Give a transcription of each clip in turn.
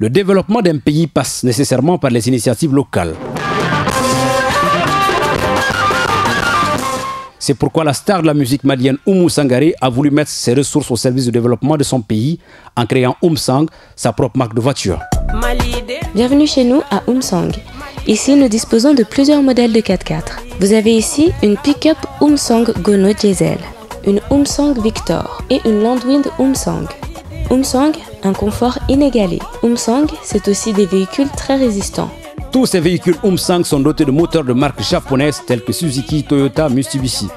Le développement d'un pays passe nécessairement par les initiatives locales. C'est pourquoi la star de la musique malienne Oumou Sangaré a voulu mettre ses ressources au service du développement de son pays en créant Oumsang, sa propre marque de voiture. Bienvenue chez nous à Oumsang. Ici, nous disposons de plusieurs modèles de 4x4. Vous avez ici une pick-up Oumsang Gono Diesel une Oumsang Victor et une Landwind Oumsang. Oumsang, un confort inégalé. Oumsang, c'est aussi des véhicules très résistants. Tous ces véhicules Oumsang sont dotés de moteurs de marque japonaise tels que Suzuki, Toyota, Mitsubishi.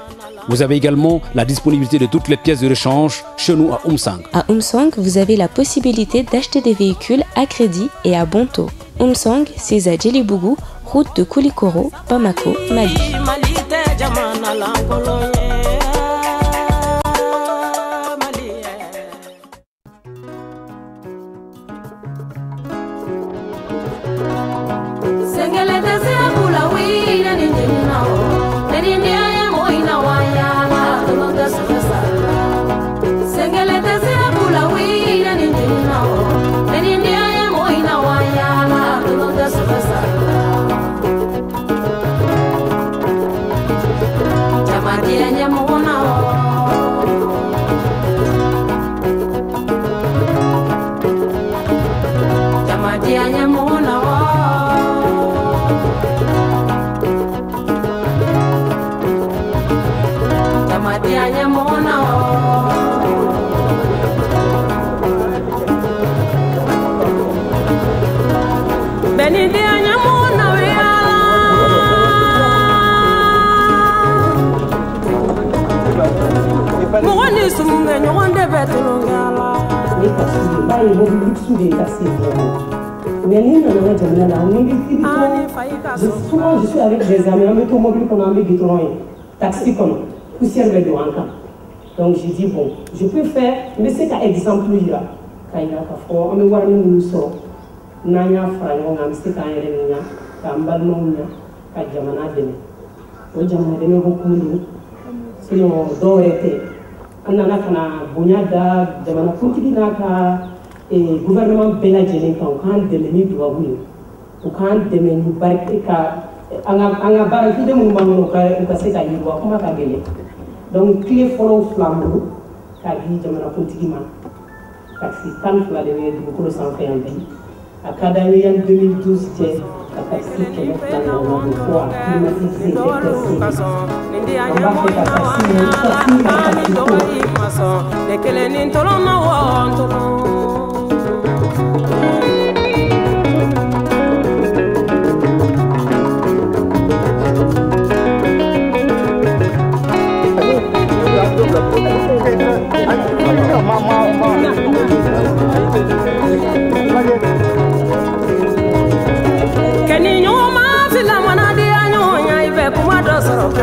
Vous avez également la disponibilité de toutes les pièces de rechange chez nous à Oumsang. À Oumsang, vous avez la possibilité d'acheter des véhicules à crédit et à bon taux. Oumsang, c'est à Djelibougou, route de Koulikoro, Bamako, Mali. Mais souvent je suis avec des amis bɛ gudɔrɔn ye taxi poussière donc je dis bon je peux faire bɛ se ka exemple jamana sinon an nana ka na bonya da jamana kuntigi n'a ka gouvernement bɛɛ lajɛlen kan u k'an dɛmɛ ni dubabu ye u k'an dɛmɛ ni ka an donc de bɛ dugukolo sanfɛ yan bi a ka d'an ye yan 2012 cɛ ka taxi kɛmɛ fila ɲɔgɔn fo a climatisé éclairci an b'a fɛ ka taxi